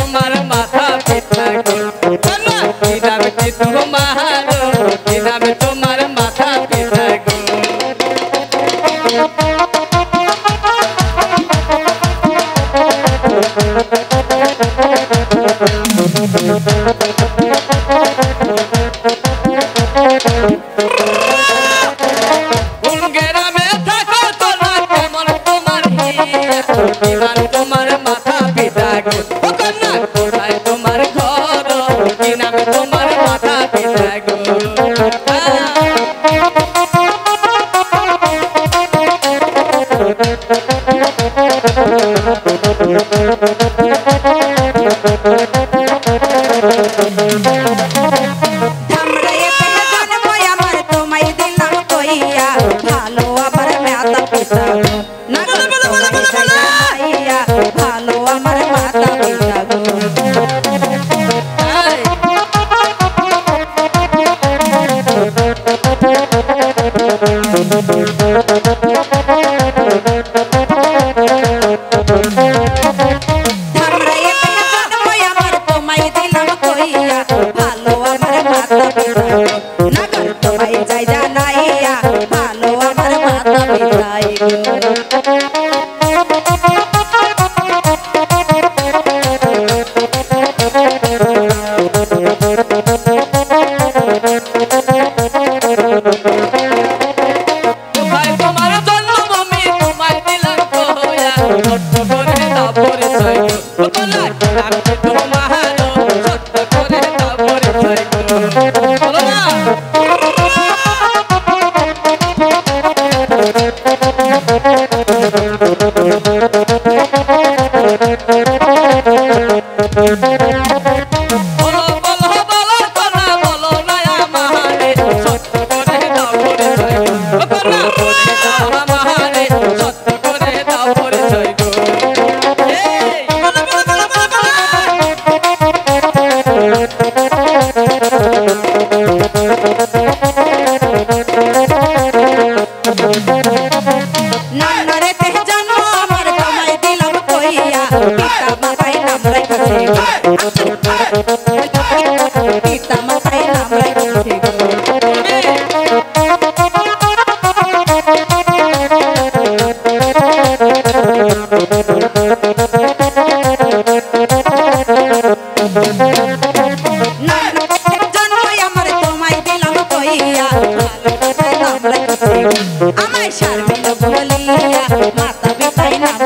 i'm Mara.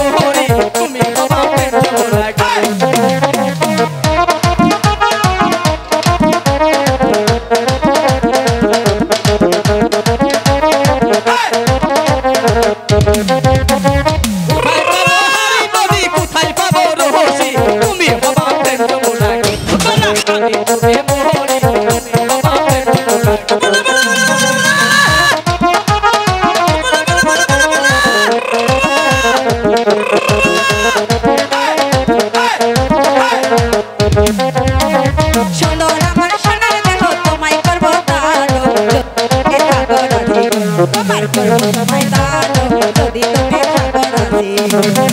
amor Mai ta đâu có đi đâu biết chẳng có gì